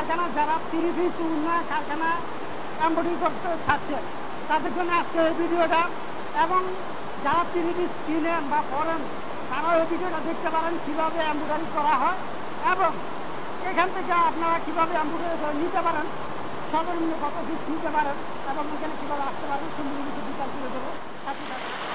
কারখানা, যারা তিরি পিস উন্নয়ন কারখানা এম্বয়ডারি করতে চাচ্ছে, তাদের জন্য আজকে এই ভিডিওটা। এবং যারা তিরি পিস কিনেন বা করেন তারা এই ভিডিওটা দেখতে পারেন, কীভাবে এম্বয়ডারি করা হয়। এবং এখান থেকে আপনারা কীভাবে এম্বয়ডারি নিতে পারেন, সর্বনিম্ন কত পিস নিতে পারেন, এবং এখানে কীভাবে আসতে পারেন সুন্দর কিছু বিকাশ করে দেবো সাথে সাথে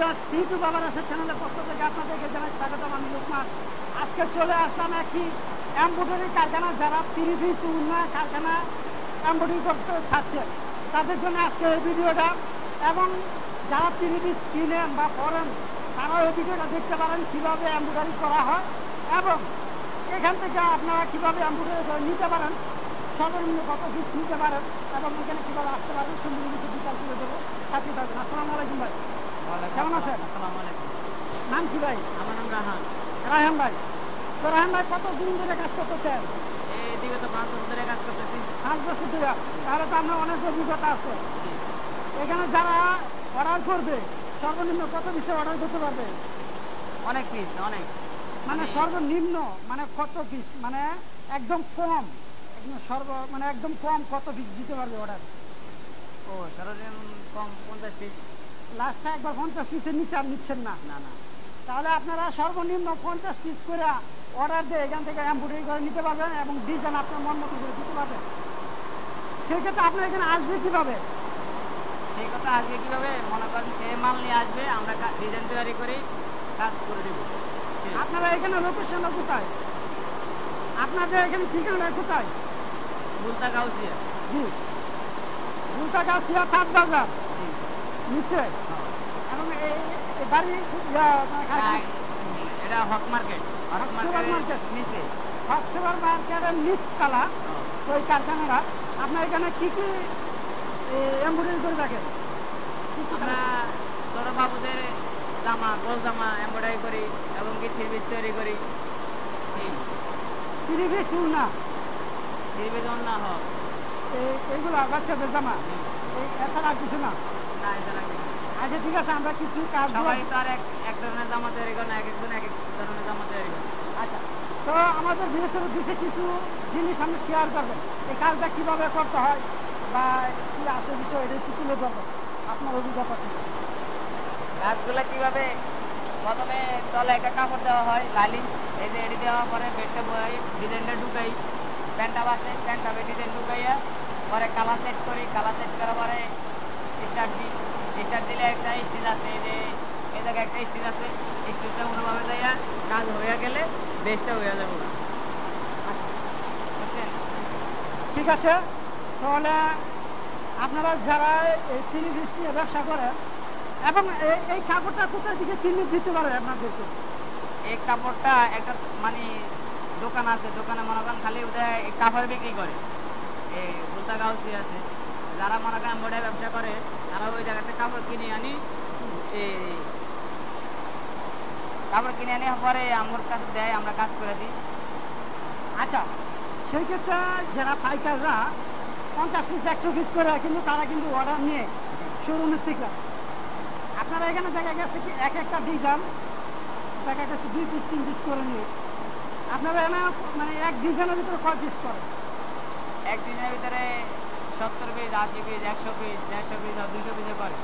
কিন্তু ভিউয়ার্স সিটু বাবার আসার চ্যানেলের পক্ষ থেকে আপনাদেরকে জানাই স্বাগতম, আমি লোকমান আজকে চলে আসলাম একটি এম্বয়ডারি কারখানা, যারা তিরি পিস উন্নয়ন কারখানা এম্বয়ডারি করতে চাচ্ছে। তাদের জন্য আজকে এই ভিডিওটা, এবং যারা তিরি পিস কিনেন বা করেন তারা এই ভিডিওটা দেখতে পারেন, কীভাবে এম্বয়ডারি করা হয়, এবং এখান থেকে আপনারা কীভাবে এম্বয়ডারি করে নিতে পারেন, সর্বনিম্ন কত পিস নিতে পারেন, এবং এখানে কীভাবে আসতে পারেন সুন্দর কিছু বিকাশ করে দেবো সাথে থাকবেন আসসালামু আলাইকুম ভাই। কেমন আছেন? আসসালামু আলাইকুম। নাম কি ভাই? আমার নাম রাহান। রায়হান ভাই? তো রায়হান ভাই কত দিন ধরে কাজ করতেছেন? এই বিগত পাঁচ বছর ধরে কাজ করতেছি। পাঁচ বছর ধরে? তাহলে তো আপনার অনেক অভিজ্ঞতা আছে। এখানে যারা অর্ডার করবে সর্বনিম্ন কত পিসে অর্ডার করতে পারবে? অনেক পিস অনেক। মানে সর্বনিম্ন মানে কত পিস? মানে একদম কম একদম সর্ব মানে একদম কম কত পিস দিতে পারবে অর্ডার? ও সরঞ্জাম কম পঞ্চাশ পিস। লাস্টে একবার পঞ্চাশ পিসের নিচে আর নিচ্ছেন না। না না। তাহলে আপনারা সর্বনিম্ন পঞ্চাশ পিস করে অর্ডার দিয়ে এখান থেকে এম্ব্রয়ডারি করে নিতে পারবেন এবং ডিজাইন আপনার মন মতো করে দিতে পারবেন। সেক্ষেত্রে আপনার এখানে আসবে কীভাবে? সেই কথা আজকে কীভাবে? মনে করেন সে মাল নিয়ে আসবে আমরা ডিজাইন তৈরি করে কাজ করে দেবো। আপনারা এখানে লোকেশনটা কোথায়? আপনাদের এখানে ঠিকানা কোথায়? বুলতা গাউসিয়া। জি। গুলটাকা সিয়া থাট বাজার হ্যাঁ। এবং বাড়ি এটা হক মার্কেট। হক মার্কেট। নিচে। হক সুপার মার্কেটের নিচতলা। ওই কারখানাটা। আপনার এখানে কি কি এমব্রয়ডারি করে রাখেন? আমরা সৌরভ বাবুদের জামা গোল জামা এমব্রয়ডারি করি এবং কি থ্রি পিস তৈরি করি। এই তিরিভি না থ্রি পিস না হোক। এই এইগুলো বাচ্চাদের জামা? এছাড়া কিছু না। আচ্ছা ঠিক আছে আমরা কিছু কাজ সবাই তো আর এক এক ধরনের জামা তৈরি করে না এক একজন এক এক ধরনের জামা তৈরি করে আচ্ছা তো আমাদের বিদেশের উদ্দেশ্যে কিছু জিনিস আমরা শেয়ার করবেন এই কাজটা কীভাবে করতে হয় বা কী আসে বিষয় এটা একটু তুলে ধরবেন আপনার অভিজ্ঞতা গাছগুলো কীভাবে? প্রথমে তলে একটা কাপড় দেওয়া হয় লাইলিং এই যে এটি দেওয়ার পরে বেডটা বই ডিজাইনটা ঢুকাই। প্যান্টটা বাসে প্যান্টটা ডিজাইন ঢুকাইয়া পরে কালার সেট করি। কালার সেট করার পরে স্টার্ট দিই। স্টার্ট দিলে একটা স্টিচ আছে যে এই জায়গায় একটা স্টিচ আছে স্টিচটা কোনোভাবে যাইয়া কাজ হয়ে গেলে বেস্টটা হয়ে যাবে না বুঝছেন ঠিক আছে তাহলে আপনারা যারা এই ফিলিপিস নিয়ে ব্যবসা করেন এবং এই- কাপড়টা কোথায় দিকে কিনে দিতে পারে আপনাদেরকে? এই কাপড়টা একটা মানে দোকান আছে দোকানে মনে করেন খালি ওটা কাপড় বিক্রি করে। এই উল্টা গাউসি আছে। যারা মনে করেন বোর্ডে ব্যবসা করে তারা ওই জায়গাতে কাপড় কিনে আনি। কাপড় কিনে আনি পরে আমার কাছে দেয় আমরা কাজ করে দিই। আচ্ছা সেই ক্ষেত্রে যারা পাইকাররা পঞ্চাশ পিস একশো পিস করে কিন্তু তারা কিন্তু অর্ডার নিয়ে শোরুমের থেকে আপনারা এখানে দেখা গেছে কি এক একটা ডিজাইন দেখা গেছে দুই পিস তিন পিস করে নিয়ে। আপনারা এখানে মানে এক ডিজাইনের ভিতরে কয় পিস করে? একদিনের ভিতরে সত্তর পিস আশি পিস একশো পিস দেড়শো পিস আর দুশো পিসে করে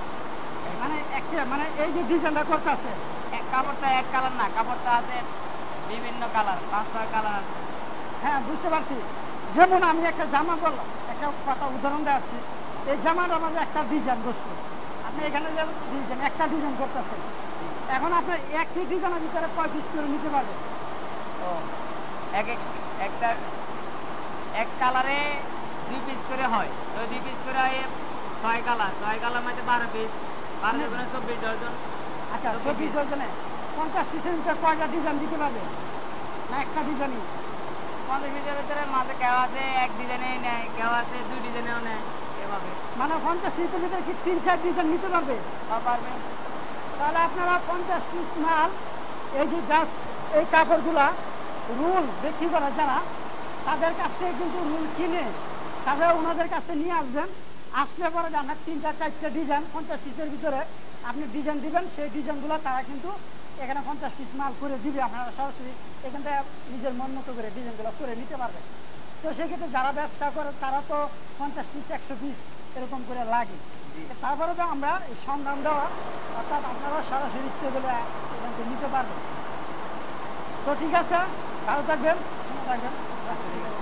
মানে একটা মানে এই যে ডিজাইনটা করতেছে। এক কাপড়টা এক কালার না কাপড়টা আছে বিভিন্ন কালার পাঁচ ছয় কালার আছে। হ্যাঁ বুঝতে পারছি। যেমন আমি একটা জামা বললাম একটা কথা উদাহরণ দেওয়াচ্ছি। এই জামাটার মাঝে একটা ডিজাইন বসল। আপনি এখানে যে ডিজাইন একটা ডিজাইন করতেছেন। এখন আপনি একটি ডিজাইনের ভিতরে কয় পিস করে নিতে পারবেন? ও এক এক একটা এক কালারে দুই পিস করে হয়। তো দুই পিস করে হয় ছয় কালার। ছয় কালার মধ্যে বারো পিস বারো করে চব্বিশ ডজন। আচ্ছা চব্বিশ। ডজনে পঞ্চাশ পিসের ভিতরে কয়টা ডিজাইন দিতে পারবে? না একটা ডিজাইনই পঞ্চাশ পিসের ভিতরে মাঝে কেউ আছে এক ডিজাইনে নেয় কেউ আছে দুই ডিজাইনেও নেয় এভাবে। মানে পঞ্চাশ পিসের ভিতরে কি তিন চার ডিজাইন নিতে পারবে? পারবে। তাহলে আপনারা পঞ্চাশ পিস মাল এই যে জাস্ট এই কাপড়গুলা রুল বিক্রি করা যারা তাদের কাছ থেকে কিন্তু রুল কিনে তারপরে ওনাদের কাছে নিয়ে আসবেন। আসলে পরে আপনার তিনটা চারটা ডিজাইন পঞ্চাশ পিসের ভিতরে আপনি ডিজাইন দিবেন সেই ডিজাইনগুলো তারা কিন্তু এখানে পঞ্চাশ পিস মাল করে দিবে। আপনারা সরাসরি এখান থেকে নিজের মন মতো করে ডিজাইনগুলো করে নিতে পারবেন। তো সেক্ষেত্রে যারা ব্যবসা করে তারা তো পঞ্চাশ পিস একশো পিস এরকম করে লাগে। তারপরে তো আমরা এই সন্ধান দেওয়া অর্থাৎ আপনারা সরাসরি ইচ্ছে বলে এখান থেকে নিতে পারবেন। তো ঠিক আছে ভালো থাকবেন থাকবেন। ঠিক আছে।